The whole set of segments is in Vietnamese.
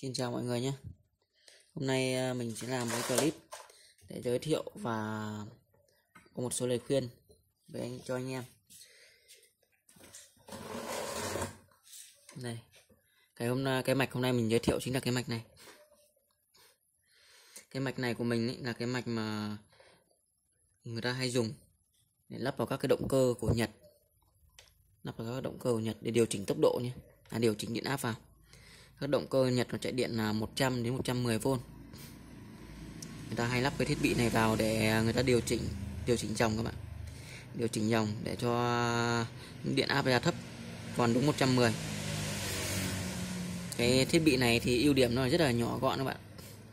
Xin chào mọi người nhé. Hôm nay à, mình sẽ làm một clip để giới thiệu và có một số lời khuyên với anh, cho anh em. Đây cái hôm nay cái mạch hôm nay mình giới thiệu chính là cái mạch này. Cái mạch này của mình ấy là cái mạch mà người ta hay dùng để lắp vào các cái động cơ của Nhật. Lắp vào các động cơ của Nhật để điều chỉnh tốc độ nhé. Là điều chỉnh điện áp vào các động cơ Nhật nó chạy điện là 100 đến 110V người ta hay lắp cái thiết bị này vào để người ta điều chỉnh điều chỉnh dòng các bạn. Điều chỉnh dòng để cho điện áp ra thấp, còn đúng 110 cái thiết bị này thì ưu điểm nó rất là nhỏ gọn các bạn.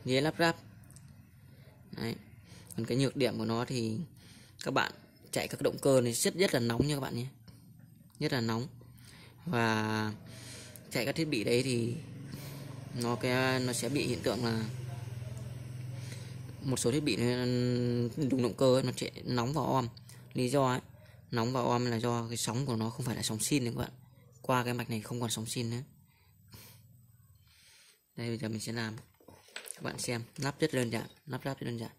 Dễ lắp ráp. Đấy. còn cái nhược điểm của nó thì các bạn chạy các động cơ này rất rất là nóng nha các bạn nhé. Rất là nóng. Và chạy các thiết bị đấy thì nó cái nó sẽ bị hiện tượng là một số thiết bị dùng động cơ ấy, nó sẽ nóng vào om lý do ấy nóng vào om là do cái sóng của nó không phải là sóng sin nữa các bạn qua cái mạch này không còn sóng sin nữa. Đây bây giờ mình sẽ làm. Các bạn xem lắp rất đơn giản lắp ráp rất đơn giản.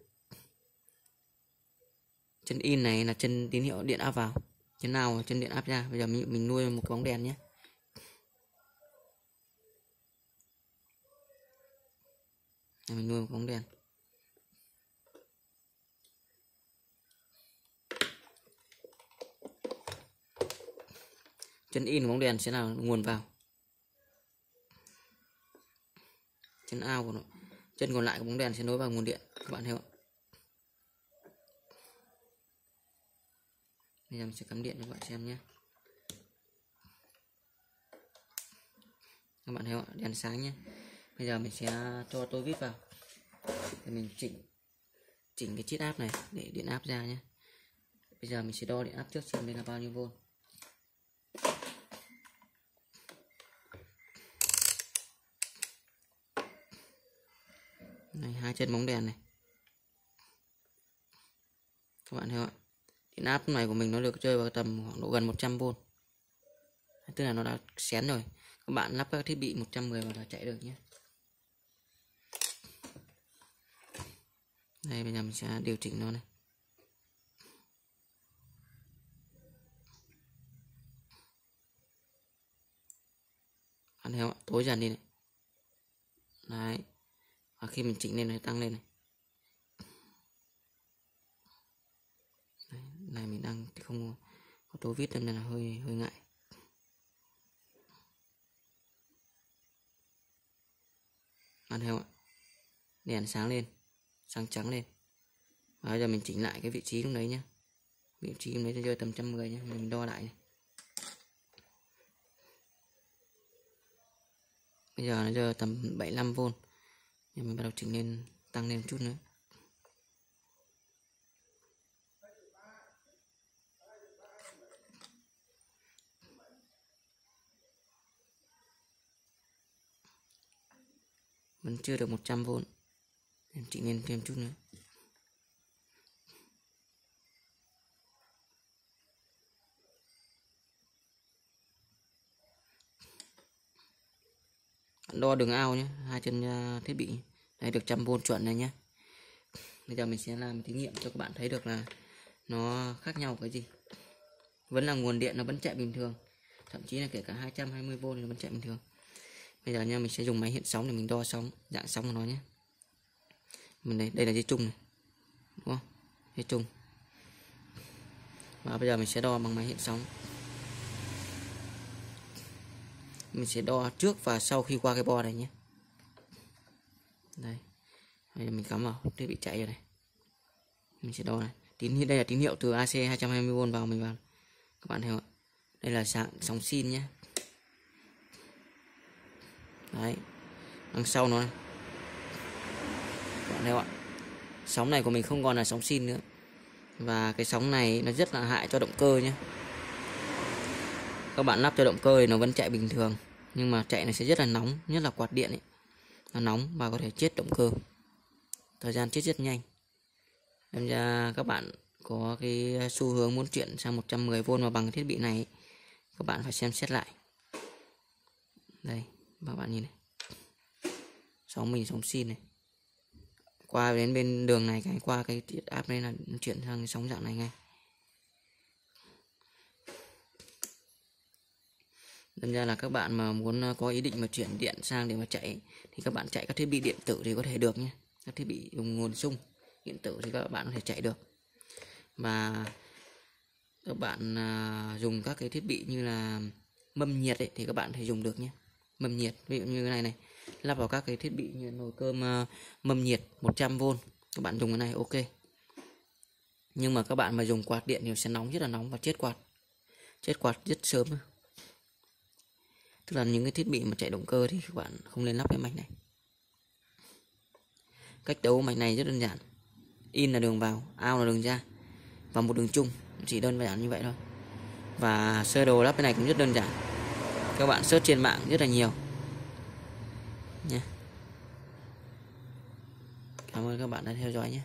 Chân in này là chân tín hiệu điện áp vào. Chân nào chân điện áp ra? Bây giờ mình mình nuôi một cái bóng đèn nhé. Mình nuôi một bóng đèn. Chân in bóng đèn sẽ là nguồn vào. Chân ao của nó. Chân còn lại của bóng đèn sẽ nối vào nguồn điện. Các bạn thấy không? Bây giờ mình sẽ cắm điện cho các bạn xem nhé. Các bạn thấy không đèn sáng nhé bây giờ mình sẽ cho tôi vít vào. Để mình chỉnh chỉnh cái chiếc áp này để điện áp ra nhé. Bây giờ mình sẽ đo điện áp trước xem đây là bao nhiêu volt này, hai chân bóng đèn này. Các bạn thấy không ạ? Điện áp này của mình nó được chơi vào tầm khoảng độ gần 100V tức là nó đã xén rồi. Các bạn lắp các thiết bị 110 vào là chạy được nhé. Đây bây giờ mình sẽ điều chỉnh nó này. Bạn thấy không ạ? Tối dần đi này. Đấy. Và khi mình chỉnh lên nó tăng lên này. Đấy, này mình đang không có tối vít nên là hơi hơi ngại. Bạn thấy không ạ? Đèn sáng lên sang trắng lên. Và bây giờ mình chỉnh lại cái vị trí lúc đấy nhé vị trí lúc đấy rơi tầm trăm mười nhé mình đo lại này. bây giờ nó rơi tầm 75V nhưng mình bắt đầu chỉnh lên, tăng lên một chút nữa. Vẫn chưa được 100V em chỉnh lên thêm chút nữa. Đo đường ao nhé, hai chân à, thiết bị này được trăm vôn chuẩn này nhé. Bây giờ mình sẽ làm thí nghiệm cho các bạn thấy được là nó khác nhau cái gì. Vẫn là nguồn điện nó vẫn chạy bình thường, thậm chí là kể cả 220V nó vẫn chạy bình thường. Bây giờ nha, mình sẽ dùng máy hiện sóng để mình đo sóng, dạng sóng của nó nhé mình đây đây là dây chung này, đúng không? Dây chung. Và bây giờ mình sẽ đo bằng máy hiện sóng. Mình sẽ đo trước và sau khi qua cái bo này nhé. Đây bây giờ mình cắm vào thiết bị chạy rồi này. Mình sẽ đo này. Tín hiệu, đây là tín hiệu từ AC 220V vào mình vào. Các bạn thấy không ạ? Đây là sóng sóng xin nhé. Đấy, đằng sau nó này các bạn thấy không ạ. Sóng này của mình không còn là sóng xin nữa. Và cái sóng này nó rất là hại cho động cơ nhé các bạn lắp cho động cơ thì nó vẫn chạy bình thường, nhưng mà chạy này sẽ rất là nóng, nhất là quạt điện ấy. Nó nóng và có thể chết động cơ. Thời gian chết rất nhanh. Nên ra các bạn có cái xu hướng muốn chuyển sang 110V mà bằng thiết bị này các bạn phải xem xét lại. Đây, các bạn nhìn này. Sóng mình sóng xin này qua đến bên đường này cái qua cái tiết áp đây là chuyển sang sóng dạng này ngay Đâm ra là các bạn mà muốn ờ, có ý định mà chuyển điện sang để mà chạy thì các bạn chạy các thiết bị điện tử thì có thể được nhé. Các thiết bị dùng nguồn sung điện tử thì các bạn có thể chạy được. Và các bạn à, dùng các cái thiết bị như là mâm nhiệt ấy, thì các bạn thể dùng được nhé. Mâm nhiệt ví dụ như cái này này lắp vào các cái thiết bị như nồi cơm uh, mâm nhiệt 100V các bạn dùng cái này ok. Nhưng mà các bạn mà dùng quạt điện thì sẽ nóng rất là nóng và chết quạt. Chết quạt rất sớm. Tức là những cái thiết bị mà chạy động cơ thì các bạn không nên lắp cái mạch này. Cách đấu mạch này rất đơn giản. In là đường vào out là đường ra. Và một đường chung chỉ đơn giản như vậy thôi. Và sơ đồ lắp cái này cũng rất đơn giản. Các bạn search trên mạng rất là nhiều nha. Cảm ơn các bạn đã theo dõi nhé.